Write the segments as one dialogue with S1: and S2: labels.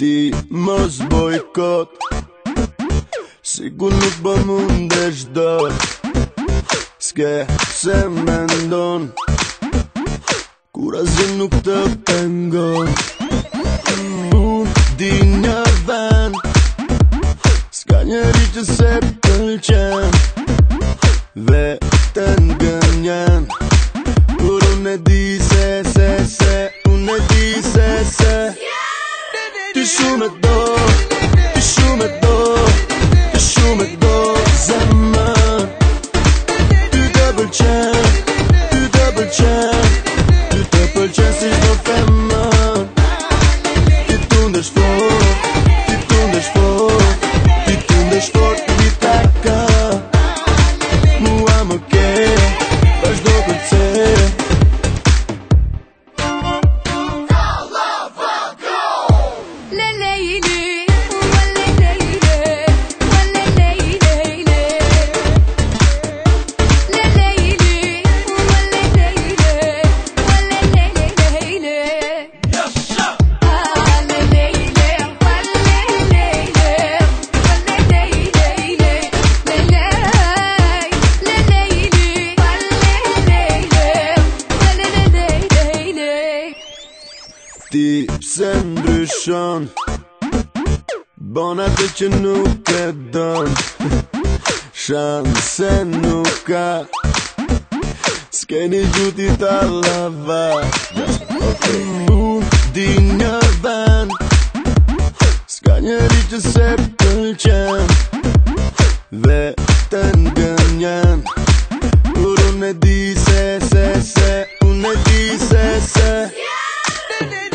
S1: ti më zbojkot Sigur nuk bë mund e shdo Ske se me ndon Kur nuk të pengon unë di një ven Ska njeri që se pëlqen Ve Küsumet se ndryshon Bonat e që nuk e don Shanse nuk ka S'keni gjuti ta lava Unë di një ven S'ka njeri që se pëlqen Dhe të ngënjen Kur unë e disë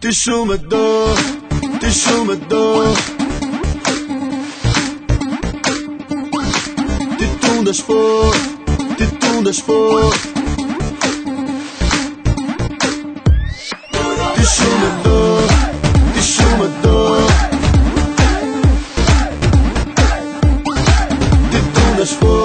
S1: Te chamo de, te chamo dor. Te tundas por, te tundas por. te chamo dor, te chamo dor. Te tundas por.